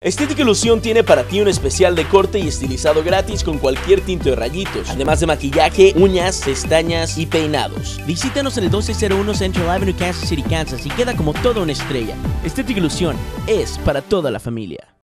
Estética Ilusión tiene para ti un especial de corte y estilizado gratis con cualquier tinte de rayitos, además de maquillaje, uñas, pestañas y peinados. Visítanos en el 1201 Central Avenue, Kansas City, Kansas y queda como toda una estrella. Estética Ilusión es para toda la familia.